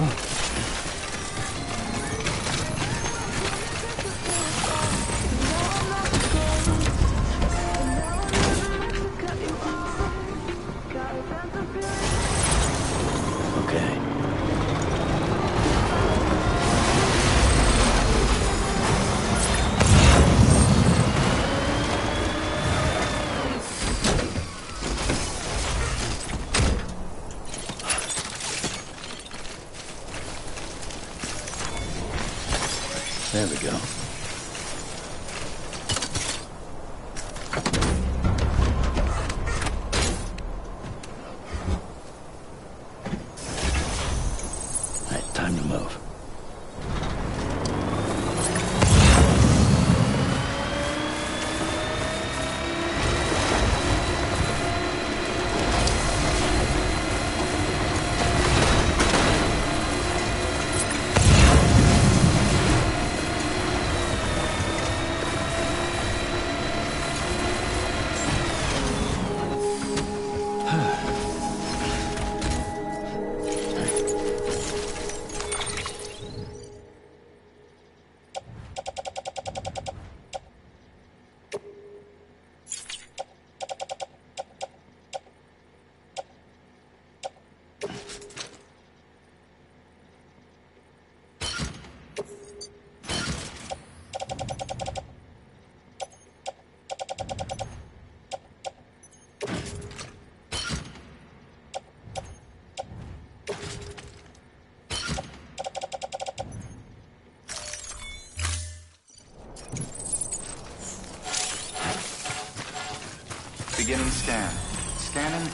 Okay.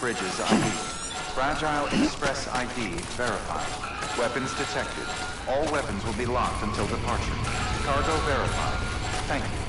Bridges ID. Fragile Express ID verified. Weapons detected. All weapons will be locked until departure. Cargo verified. Thank you.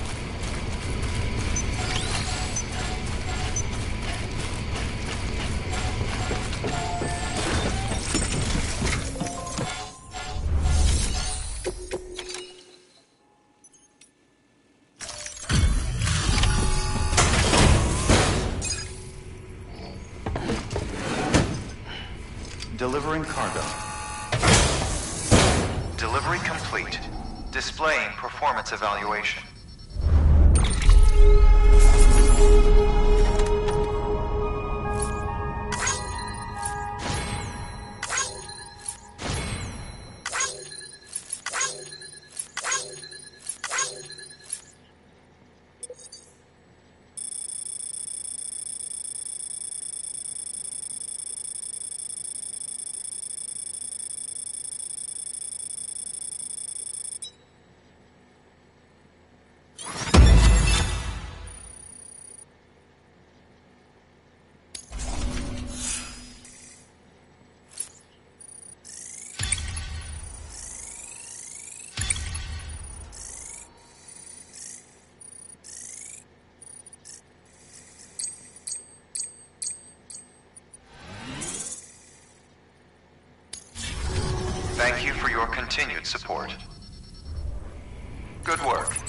Continued support. Good work.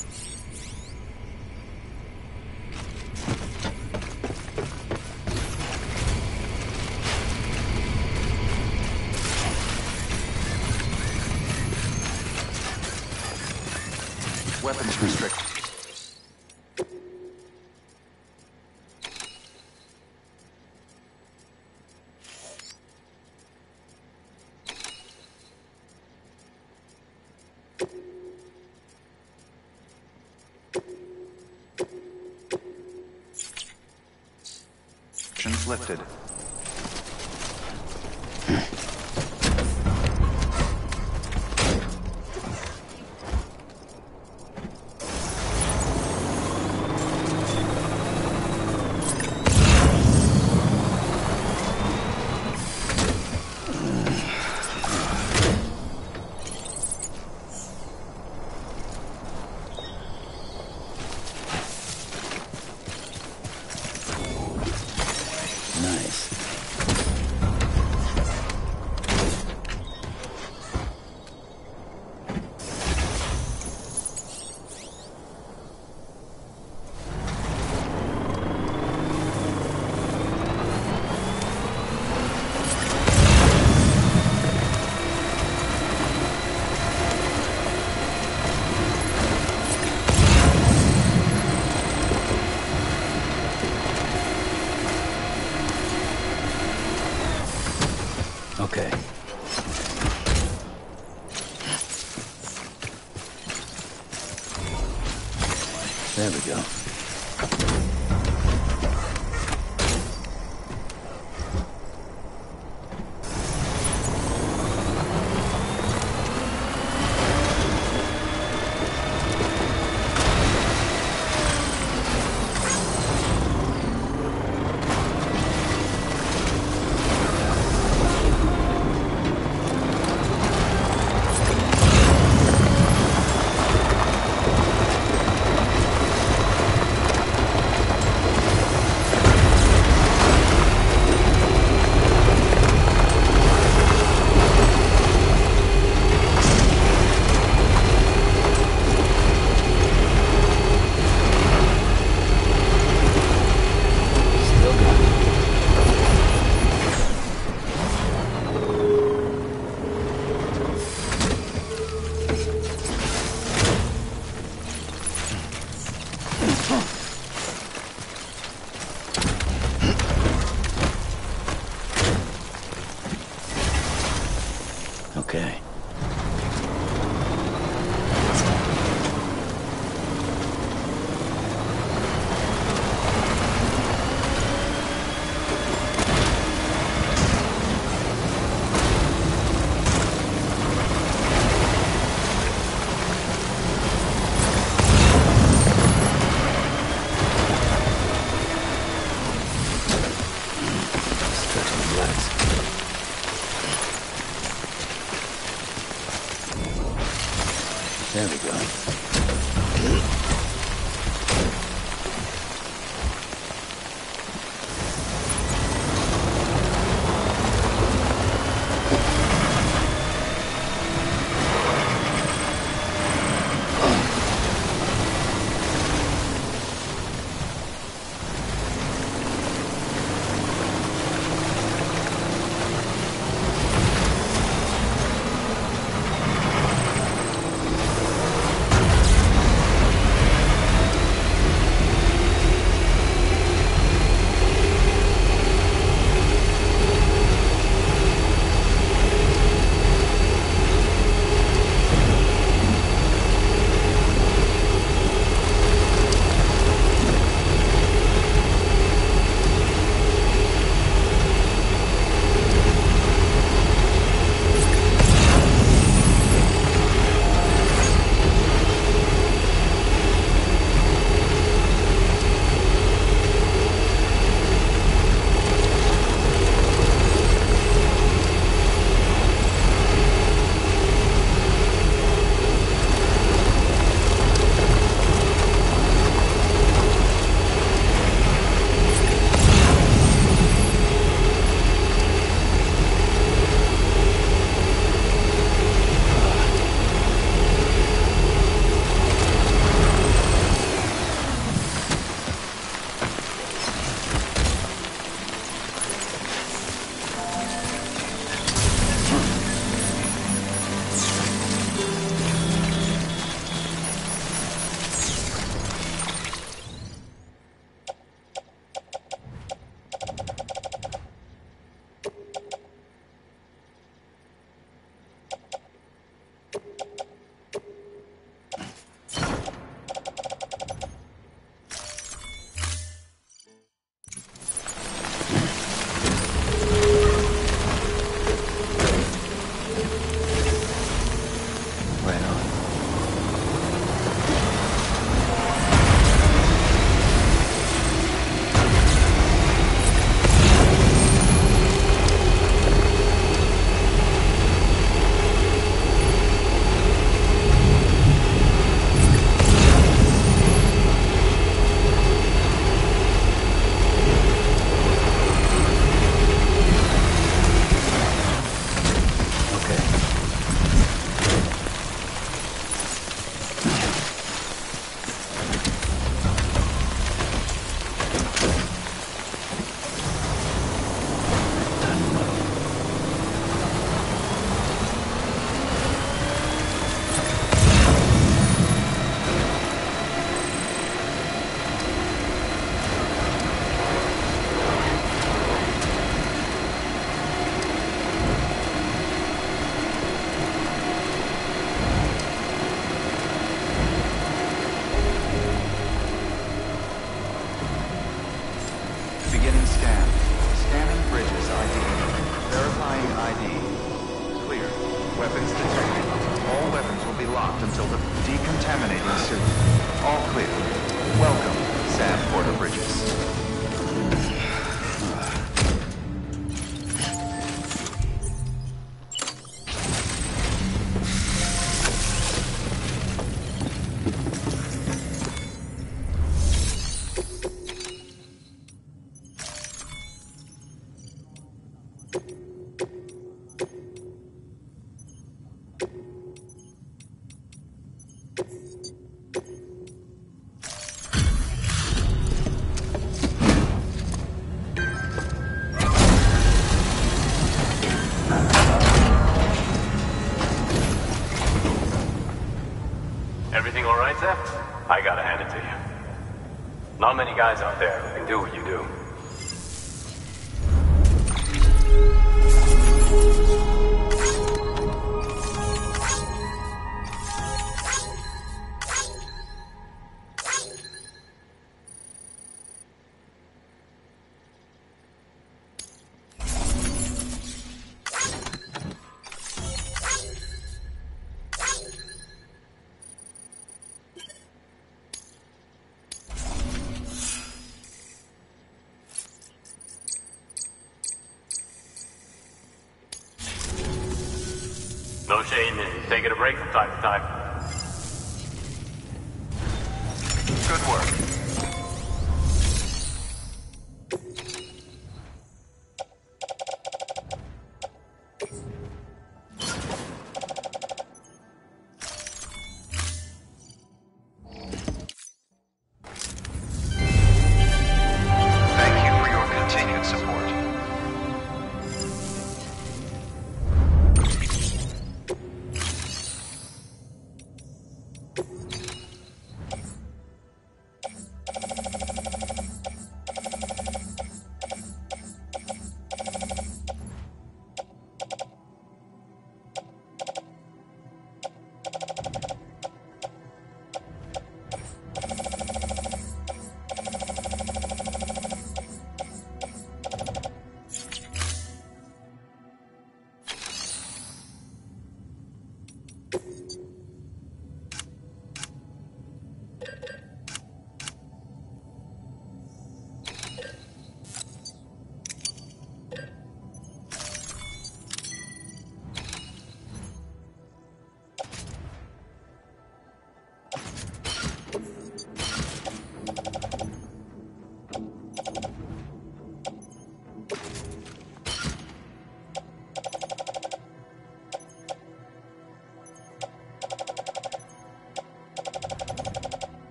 Not many guys out there who can do what you do.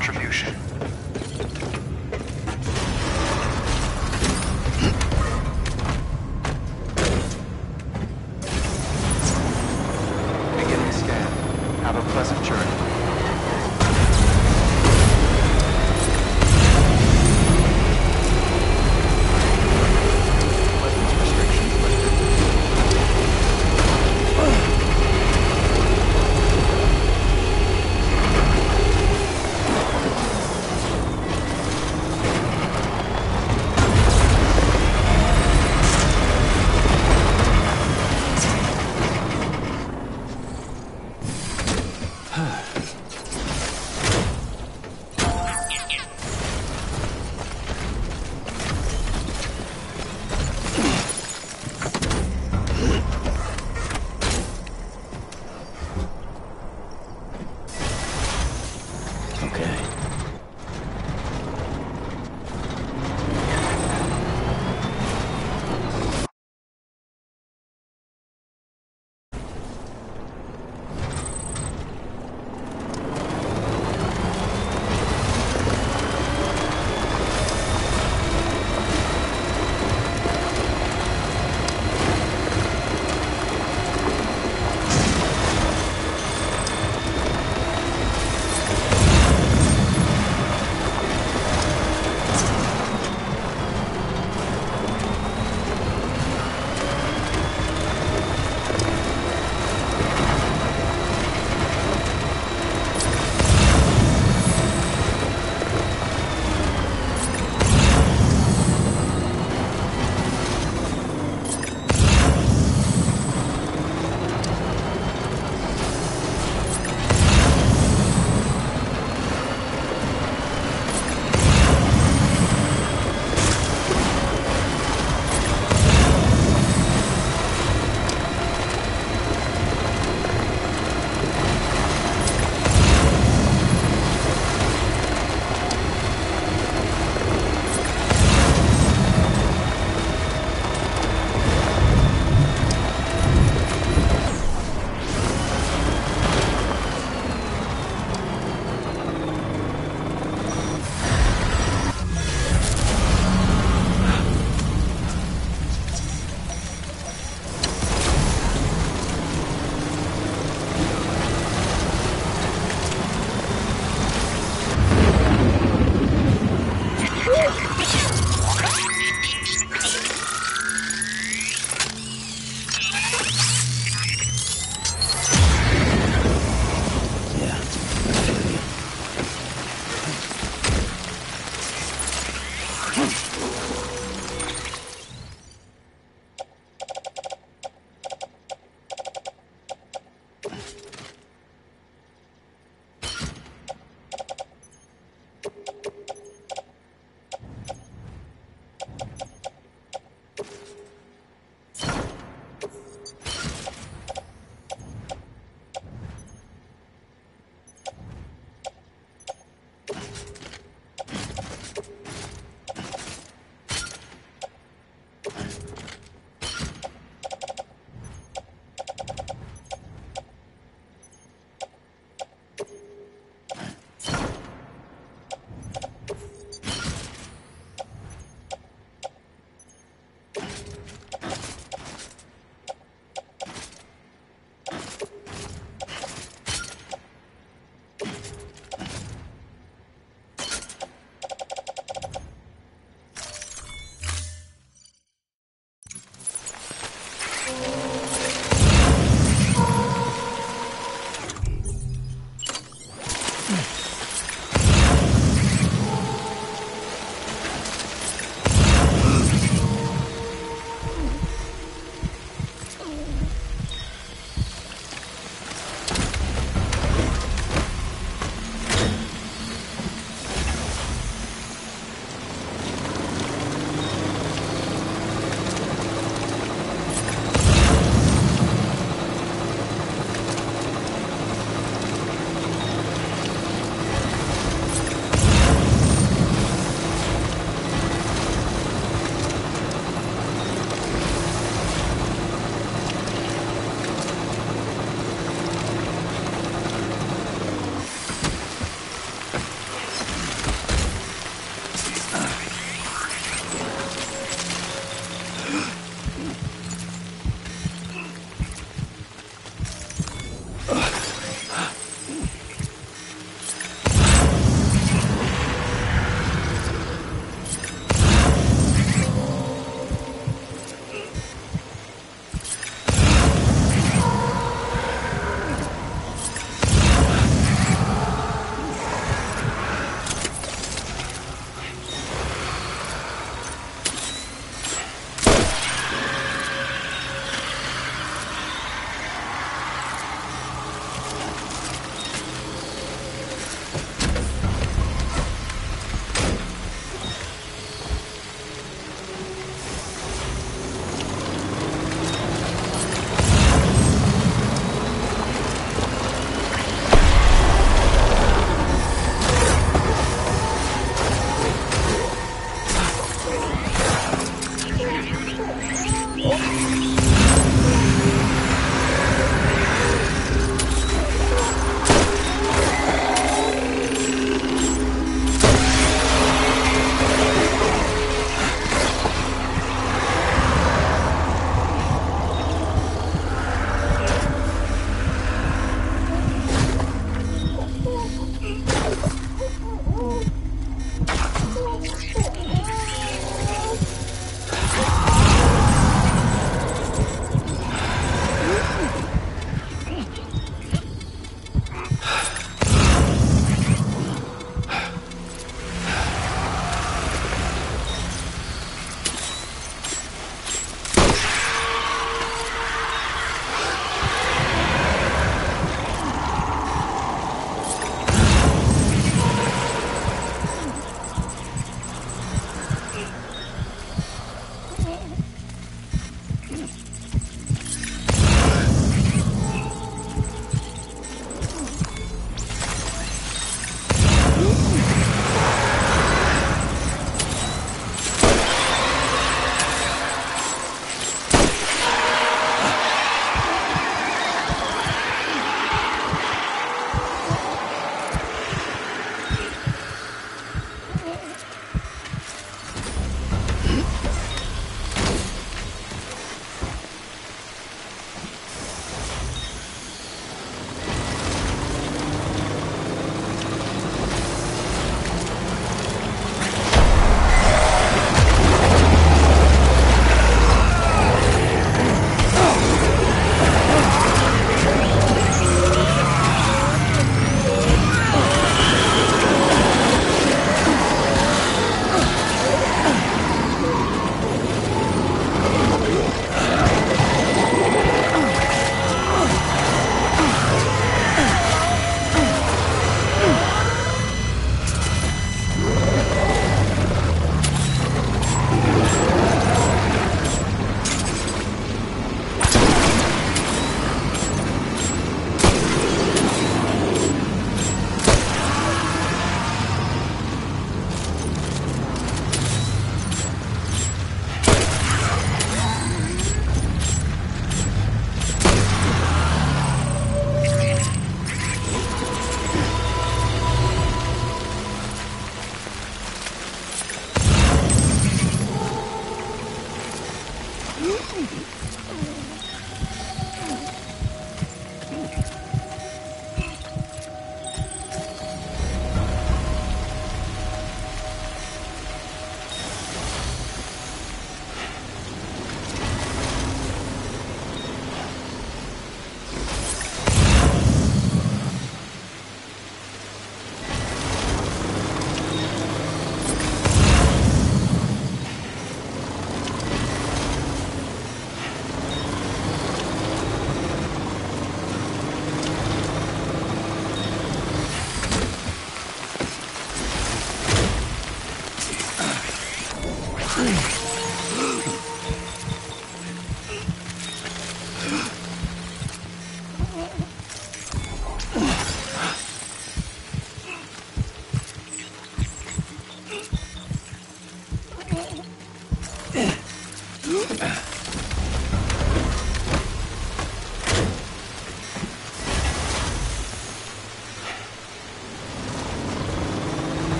catastrophe.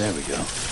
There we go.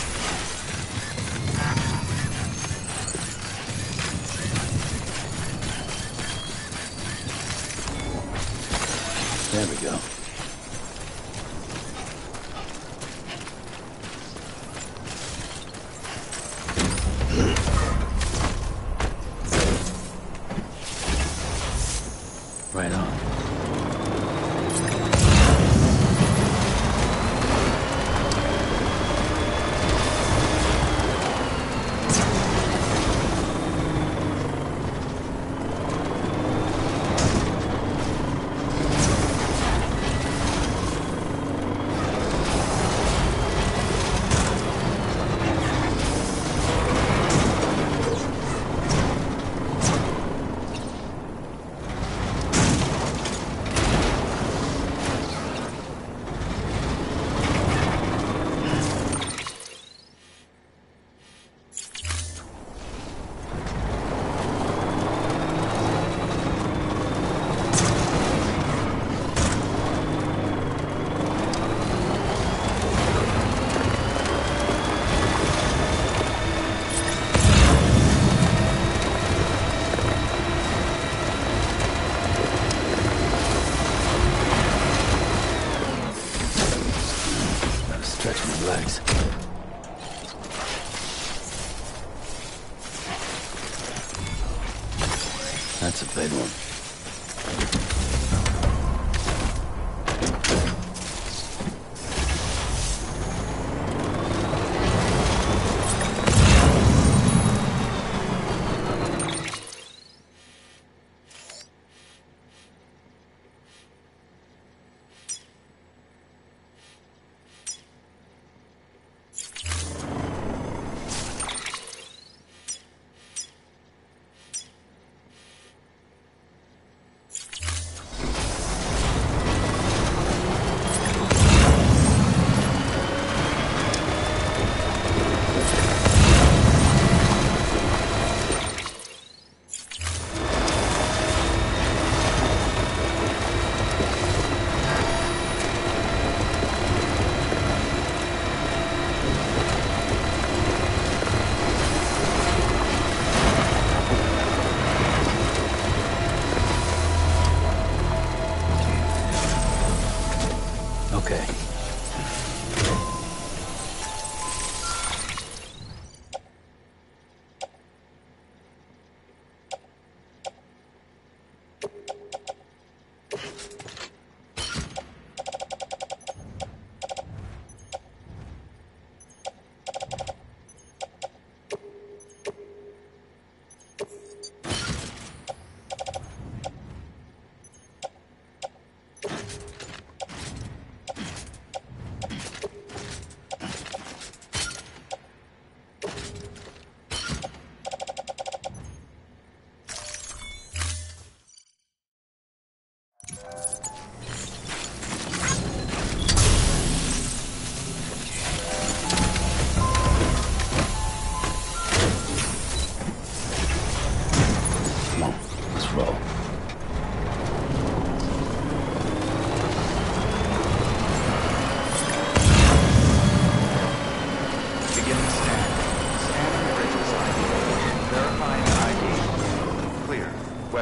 Okay.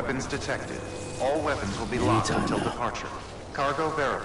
weapons detected. All weapons will be locked until departure. Cargo verified.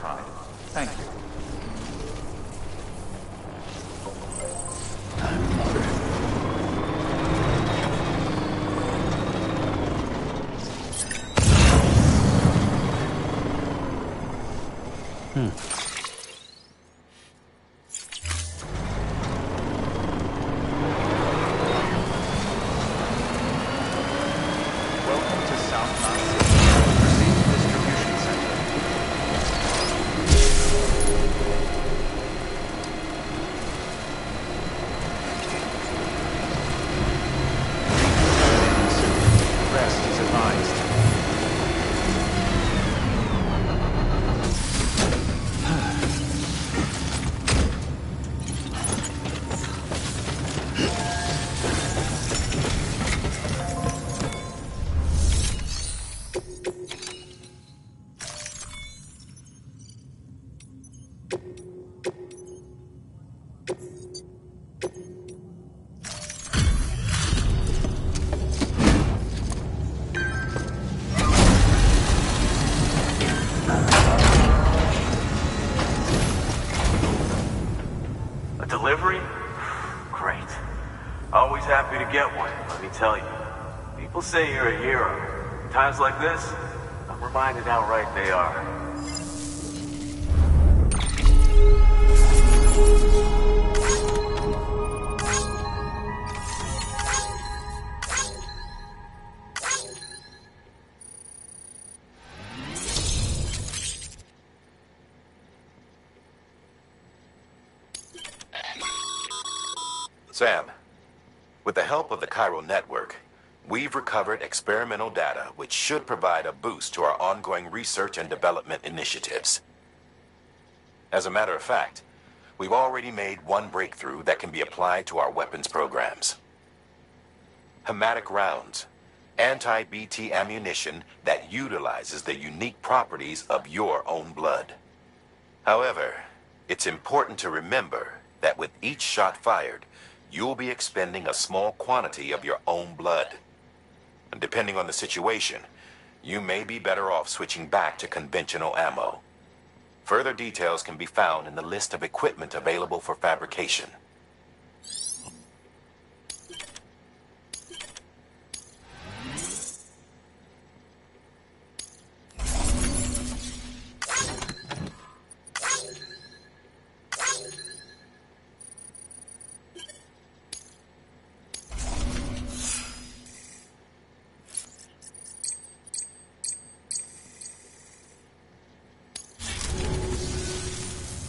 People say you're a hero. Times like this, I'm reminded how right they are. Sam, with the help of the Chiral Network, we've recovered experimental data which should provide a boost to our ongoing research and development initiatives. As a matter of fact, we've already made one breakthrough that can be applied to our weapons programs. Hematic rounds, anti-BT ammunition that utilizes the unique properties of your own blood. However, it's important to remember that with each shot fired, you'll be expending a small quantity of your own blood. And depending on the situation, you may be better off switching back to conventional ammo. Further details can be found in the list of equipment available for fabrication.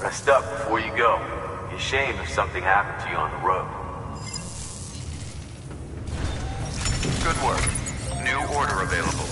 Rest up before you go. Be ashamed if something happened to you on the road. Good work. New order available.